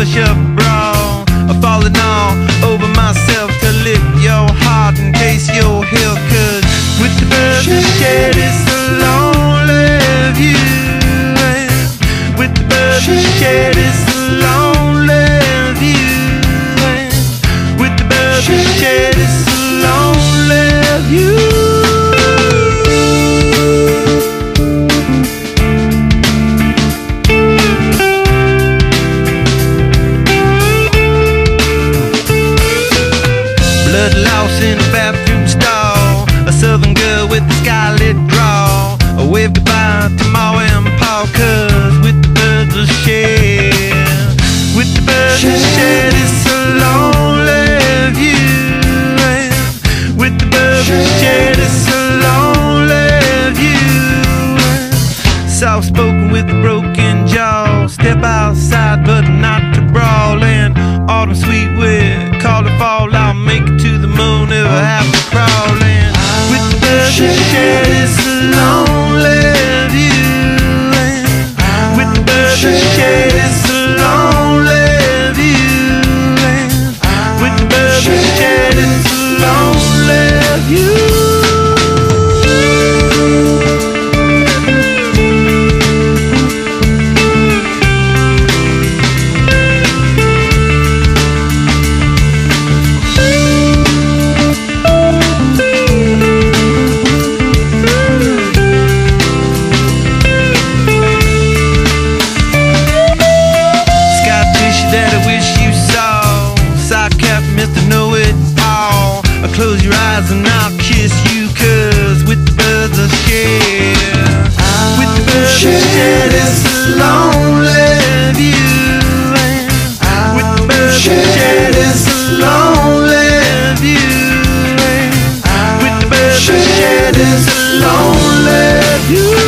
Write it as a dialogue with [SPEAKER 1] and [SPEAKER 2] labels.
[SPEAKER 1] push up bra. I'm falling all over myself to lift your heart in case your hill could. With the birds that shed it's a lonely view. you. With the birds that shed it's a lonely. With the bourbon shed is so lonely view. Soft spoken with a broken jaw, step outside but not to brawl. And autumn sweet wind, call it fall. I'll make it to the moon if I have to crawl. And with the bourbon shed it's so. Close your eyes and I'll kiss you, cause with the birds I share. With the birds I share this lonely view. And with the birds I share this lonely view. And with the birds I share this lonely view.